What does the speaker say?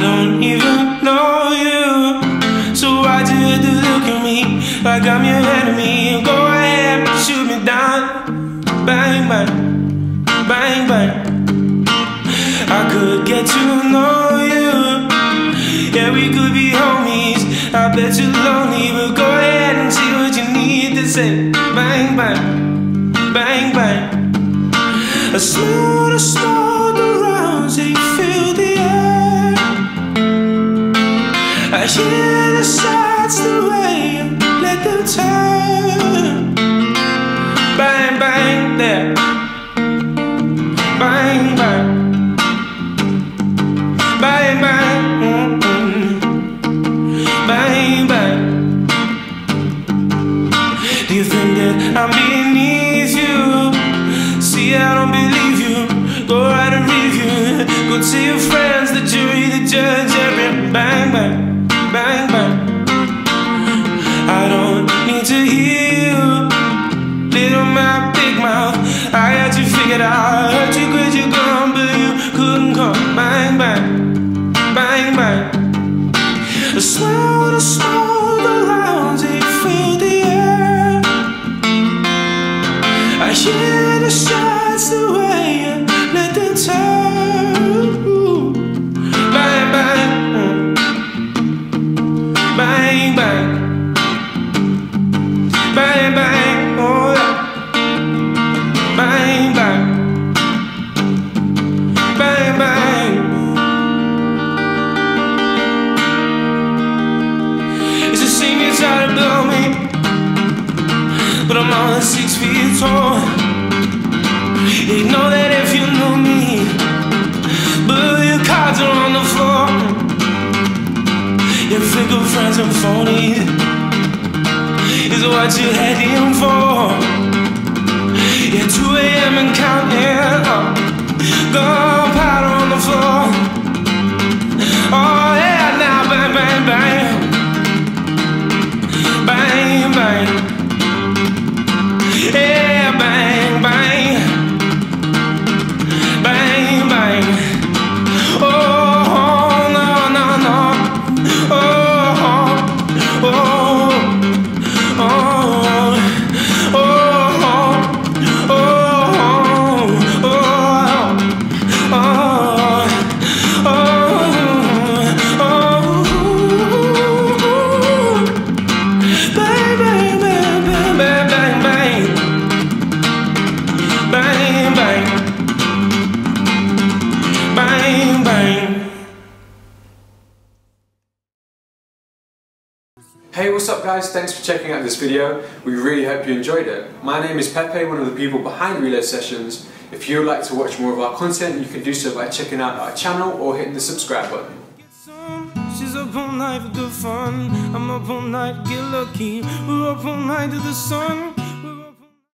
don't even know you. So why do you look at me? Like I'm your enemy? Go ahead, shoot me down. Bang, bang, bang, bang. I could get to know you. Yeah, we could be homies. I bet you're lonely, but go ahead and see what you need to say. Bang, bang, bang, bang. A slow to slow Bang, bang. Bang, bang. Bang, bang. Bang, bang. Do you think that I'm beneath you? See, I don't believe you. Go write a review. Go to your friends, the jury, the judge, Little mouth, big mouth. I got you figured out. Heard you quit you gun, but you couldn't come. Bang, bang, bang, bang. A smell, a smell, I'm only six feet tall. You know that if you knew me, but your cards are on the floor. Your fickle friends are phony, is what you had him for. Yeah, 2 a.m. and counting Yeah, Hey, what's up guys? Thanks for checking out this video. We really hope you enjoyed it. My name is Pepe, one of the people behind Reload Sessions. If you would like to watch more of our content, you can do so by checking out our channel or hitting the subscribe button. She's up all night for good fun. I'm up all night, get lucky. We're up all night to the sun.